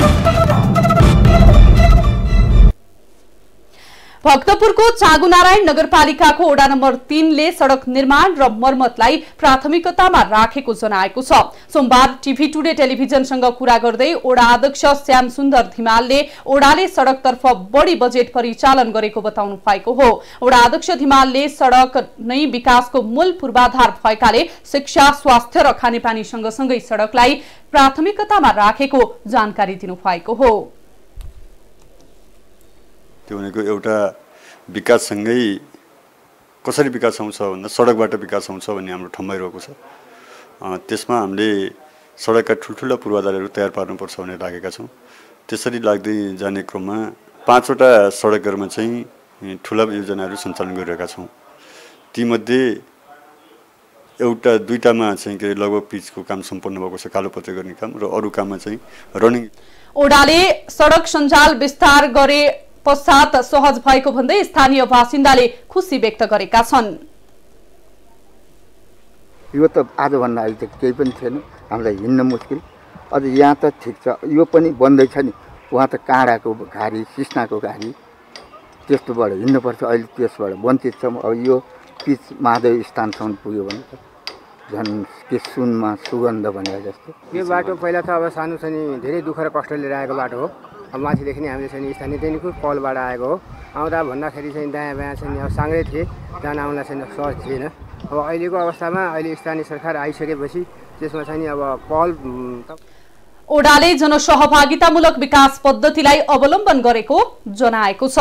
Thank you. भक्तपुरको चाँगुनारायण नगरपालिकाको वडा नम्बर तीनले सड़क निर्माण र मर्मतलाई प्राथमिकतामा राखेको जनाएको छ। सोमबार टिभी टुडे टेलिभिजनसँग कुरा गर्दै वडा अध्यक्ष श्याम सुन्दर धिमालले ओडाले सड़कतर्फ बढी बजेट परिचालन गरेको बताउनु भएको हो। वडा अध्यक्ष धिमालले सड़क नै विकासको मूल पूर्वाधार भएकाले शिक्षा स्वास्थ्य र खानेपानी सँगसँगै सड़कलाई प्राथमिकतामा राखेको जानकारी दिनुभएको हो। त्यो भनेको एउटा विकाससँगै कसरी विकास आउँछ भन्दा सडकबाट विकास आउँछ भन्ने हाम्रो ठम्बाइरहेको छ। त्यसमा हामीले सडकका ठुल्ठुला पूर्वाधारहरू तयार पार्नुपर्छ भनेर लागेका छौँ। त्यसरी लाग्दै जाने क्रममा पाँचवटा सडकहरूमा चाहिँ ठुला योजनाहरू सञ्चालन गरिरहेका छौँ। तीमध्ये एउटा दुईवटामा चाहिँ के अरे लगभग पिचको काम सम्पन्न भएको छ कालोपत्र गर्ने काम र अरू काममा चाहिँ रनिङ ओडाले सडक सञ्जाल विस्तार गरे पश्चात सहज भएको भन्दै स्थानीय बासिन्दाले खुसी व्यक्त गरेका छन्। यो त आजभन्दा अहिले त केही पनि थिएन। हामीलाई हिँड्न मुस्किल। अझ यहाँ त ठिक छ। यो पनि बन्दैछ नि। उहाँ त काँडाको घारी सिस्नाको घारी। त्यस्तोबाट हिँड्नुपर्छ। अहिले त्यसबाट वञ्चित छौँ। अब यो पिच माधव स्थानसम्म पुग्यो भने त झन् के सुनमा सुगन्ध भनेर जस्तो। यो बाटो पहिला त अब सानो सानो धेरै दुःख र कष्ट लिएर आएको बाटो हो। अब माथिदेखि नै हामीले चाहिँ स्थानीयदेखिको पलबाट आएको हो। आउँदा भन्दाखेरि चाहिँ दायाँ बायाँ चाहिँ अब साङ्गै थिए जान आउँदा चाहिँ सहज थिएन। अब अहिलेको अवस्थामा अहिले स्थानीय सरकार आइसकेपछि त्यसमा चाहिँ अब पल ओडाले जनसहभागितामूलक विकास पद्धतिलाई अवलम्बन गरेको जनाएको छ।